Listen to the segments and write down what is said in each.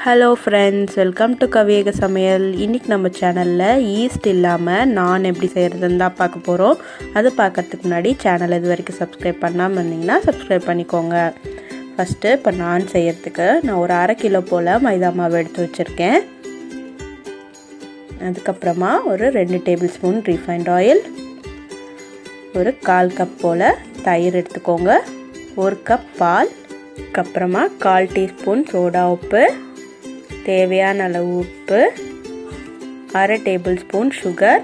Hello friends welcome to கவியக சமையல் இன்றைக்கி நம்ம சேனலில் ஈஸ்ட் இல்லாமல் நான் எப்படி செய்கிறதுன்னு தான் பார்க்க போகிறோம் அது பார்க்கறதுக்கு முன்னாடி சேனல் இது வரைக்கும் சப்ஸ்கிரைப் பண்ணாமல் இருந்தீங்கன்னா சப்ஸ்கிரைப் பண்ணிக்கோங்க ஃபஸ்ட்டு இப்போ நான் செய்கிறதுக்கு நான் ஒரு அரை கிலோ போல் மைதா மாவு எடுத்து வச்சுருக்கேன் அதுக்கப்புறமா ஒரு ரெண்டு டேபிள் ஸ்பூன் ரீஃபைண்ட் ஆயில் ஒரு கால் கப் போல் தயிர் எடுத்துக்கோங்க ஒரு கப் பால் அதுக்கப்புறமா கால் டீஸ்பூன் சோடா உப்பு தேவையான அளவு உப்பு அரை டேபிள் ஸ்பூன் சுகர்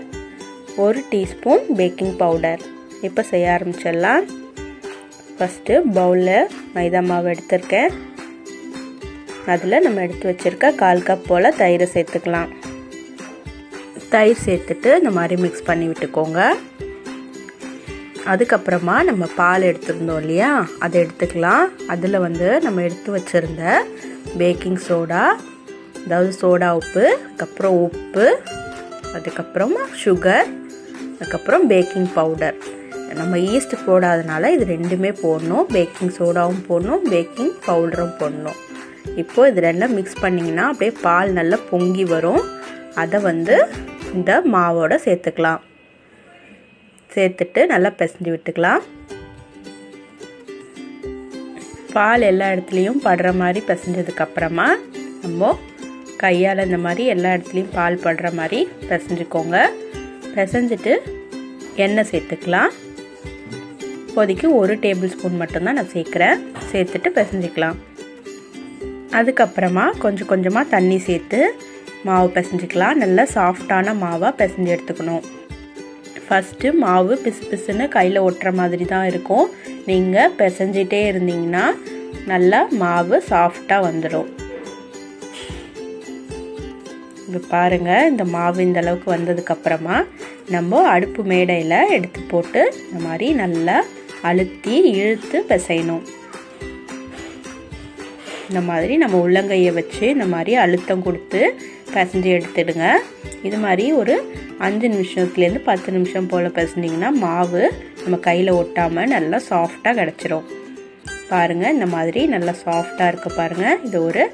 ஒரு டீஸ்பூன் பேக்கிங் பவுடர் இப்போ செய்ய ஆரம்பிச்சிடலாம். ஃபஸ்ட்டு பவுலில் மைதா மாவு எடுத்திருக்கேன். அதில் நம்ம எடுத்து வச்சுருக்க கால் கப் போல் தயிரை சேர்த்துக்கலாம். தயிர் சேர்த்துட்டு இந்த மாதிரி மிக்ஸ் பண்ணி விட்டுக்கோங்க. அதுக்கப்புறமா நம்ம பால் எடுத்துருந்தோம் இல்லையா? அதை எடுத்துக்கலாம். அதில் வந்து நம்ம எடுத்து வச்சுருந்த பேக்கிங் சோடா அதாவது சோடா உப்பு அதுக்கப்புறம் உப்பு அதுக்கப்புறமா சுகர் அதுக்கப்புறம் பேக்கிங் பவுடர் நம்ம ஈஸ்ட் போடாதனால இது ரெண்டுமே போடணும். பேக்கிங் சோடாவும் போடணும் பேக்கிங் பவுடரும் போடணும். இப்போது இது ரெண்டும் மிக்ஸ் பண்ணிங்கன்னா அப்படியே பால் நல்லா பொங்கி வரும். அதை வந்து இந்த மாவோட சேர்த்துக்கலாம். சேர்த்துட்டு நல்லா பிசைஞ்சு விட்டுக்கலாம். பால் எல்லா இடத்துலையும் படுற மாதிரி பிசைஞ்சதுக்கப்புறமா நம்ம கையால் இந்த மாதிரி எல்லா இடத்துலையும் பால் படுற மாதிரி பிசைஞ்சுக்கோங்க. பிசைஞ்சிட்டு எண்ணெய் சேர்த்துக்கலாம். இப்போதைக்கு ஒரு டேபிள் ஸ்பூன் மட்டும்தான் நான் சேர்க்குறேன். சேர்த்துட்டு பிசைஞ்சிக்கலாம். அதுக்கப்புறமா கொஞ்சம் கொஞ்சமாக தண்ணி சேர்த்து மாவு பிசைஞ்சிக்கலாம். நல்லா சாஃப்டான மாவாக பிசைஞ்சு எடுத்துக்கணும். ஃபஸ்ட்டு மாவு பிசு பிசுன்னு கையில் ஒட்டுற மாதிரி தான் இருக்கும். நீங்கள் பிசைஞ்சிட்டே இருந்தீங்கன்னா நல்லா மாவு சாஃப்டாக வந்துடும் இங்கே பாருங்கள் இந்த மாவு இந்த அளவுக்கு வந்ததுக்கப்புறமா நம்ம அடுப்பு மேடையில் எடுத்து போட்டு இந்த மாதிரி நல்லா அழுத்தி இழுத்து பிசையணும். இந்த மாதிரி நம்ம உள்ளங்கையை வச்சு இந்த மாதிரி அழுத்தம் கொடுத்து பிசைஞ்சு எடுத்துடுங்க. இது மாதிரி ஒரு அஞ்சு நிமிஷத்துலேருந்து பத்து நிமிஷம் போல் பிசைஞ்சிங்கன்னா மாவு நம்ம கையில் ஒட்டாமல் நல்லா சாஃப்டாக கிடச்சிரும். பாருங்கள் இந்த மாதிரி நல்லா சாஃப்டாக இருக்க பாருங்கள் இது ஒரு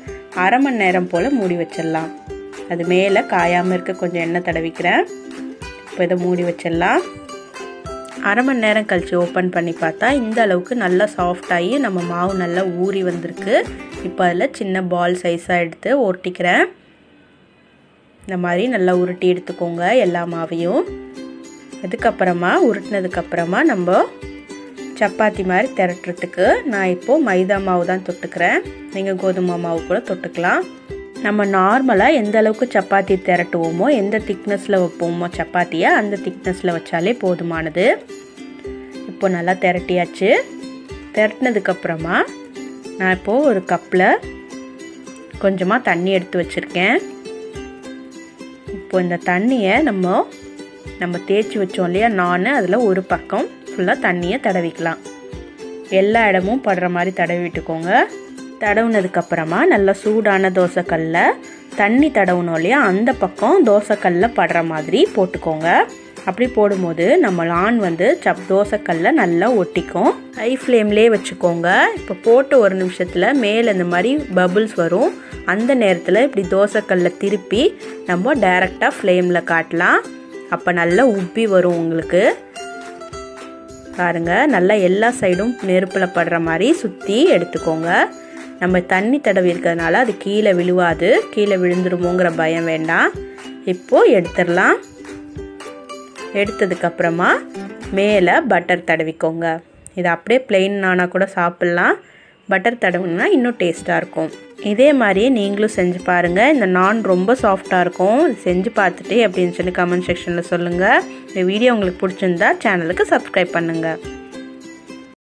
அரை மணி நேரம் போல் மூடி வச்சிடலாம். அது மேலே காயாமல் இருக்க கொஞ்சம் எண்ணெய் தடவிக்கிறேன். இப்போ இதை மூடி வச்சிடலாம். அரை மணி நேரம் கழித்து ஓப்பன் பண்ணி பார்த்தா இந்த அளவுக்கு நல்லா சாஃப்டாகி நம்ம மாவு நல்லா ஊறி வந்திருக்கு. இப்போ அதில் சின்ன பால் சைஸாக எடுத்து ஒட்டிக்கிறேன் இந்த மாதிரி நல்லா உருட்டி எடுத்துக்கோங்க எல்லா மாவையும். அதுக்கப்புறமா உருட்டினதுக்கப்புறமா நம்ம சப்பாத்தி மாதிரி திரட்டுறதுக்கு நான் இப்போது மைதா மாவு தான் தொட்டுக்கிறேன். நீங்கள் கோதுமை மாவு கூட தொட்டுக்கலாம். நம்ம நார்மலாக எந்த அளவுக்கு சப்பாத்தி திரட்டுவோமோ எந்த திக்னஸில் வைப்போமோ சப்பாத்தியை அந்த திக்னஸில் வச்சாலே போதுமானது. இப்போ நல்லா திரட்டியாச்சு. திரட்டினதுக்கப்புறமா நான் இப்போது ஒரு கப்பில் கொஞ்சமாக தண்ணி எடுத்து வச்சுருக்கேன். இப்போ இந்த தண்ணியை நம்ம நம்ம தேய்ச்சி வச்சோம் இல்லையா நான் அதில் ஒரு பக்கம் ஃபுல்லாக தண்ணியை தடவிக்கலாம். எல்லா இடமும் படுற மாதிரி தடவி விட்டுக்கோங்க தடவுனதுக்கப்புறமா நல்லா சூடான தோசைக்கல்ல தண்ணி தடவுனோம் இல்லையா? அந்த பக்கம் தோசைக்கல்ல படுற மாதிரி போட்டுக்கோங்க. அப்படி போடும்போது நம்ம லான் வந்து சப் தோசைக்கல்ல நல்லா ஒட்டிக்கும். ஹை ஃப்ளேம்லே வச்சுக்கோங்க. இப்போ போட்டு ஒரு நிமிஷத்தில் மேலே இந்த மாதிரி பபுள்ஸ் வரும். அந்த நேரத்தில் இப்படி தோசைக்கல்ல திருப்பி நம்ம டைரெக்டாக ஃப்ளேமில் காட்டலாம். அப்போ நல்லா உப்பி வரும் உங்களுக்கு. பாருங்கள் நல்லா எல்லா சைடும் நெருப்பில் படுற மாதிரி சுற்றி எடுத்துக்கோங்க. நம்ம தண்ணி தடவி இருக்கிறதுனால அது கீழே விழுவாது. கீழே விழுந்துருமோங்கிற பயம் வேண்டாம். இப்போது எடுத்துடலாம். எடுத்ததுக்கப்புறமா மேலே பட்டர் தடவிக்கோங்க. இது அப்படியே பிளெயின் ஆனால் கூட சாப்பிட்லாம். பட்டர் தடவுனா இன்னும் டேஸ்ட்டாக இருக்கும். இதே மாதிரியே நீங்களும் செஞ்சு பாருங்கள் இந்த நான் ரொம்ப சாஃப்டாக இருக்கும். செஞ்சு பார்த்துட்டு அப்படின்னு சொல்லி கமெண்ட் செக்ஷனில் சொல்லுங்கள் இந்த வீடியோ உங்களுக்கு பிடிச்சிருந்தா சேனலுக்கு சப்ஸ்கிரைப் பண்ணுங்கள்